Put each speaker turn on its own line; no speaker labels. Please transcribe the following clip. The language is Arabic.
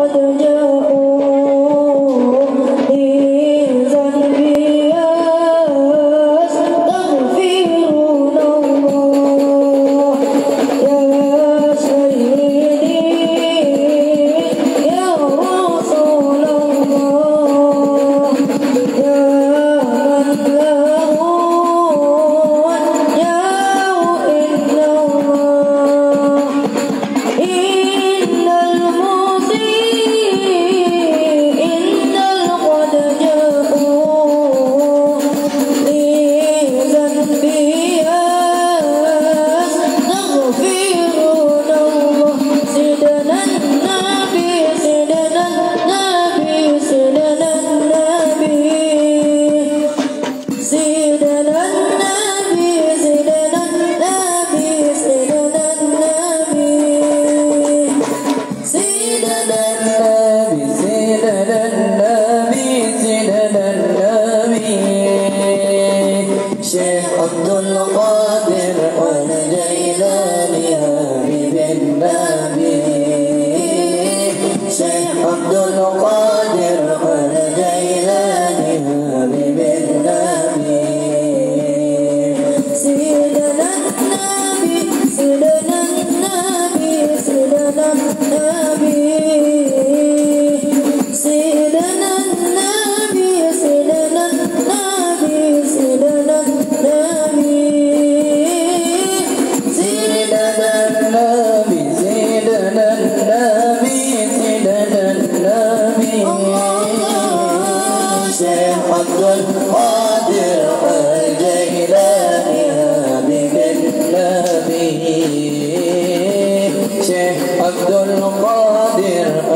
for the
عبد القادر
ونجينا
بها النبي
شيخ عبد
القادر
ونجينا
بها
النبي سيدنا النبي سيدنا النبي سيدنا النبي.
شيخ عبد القادر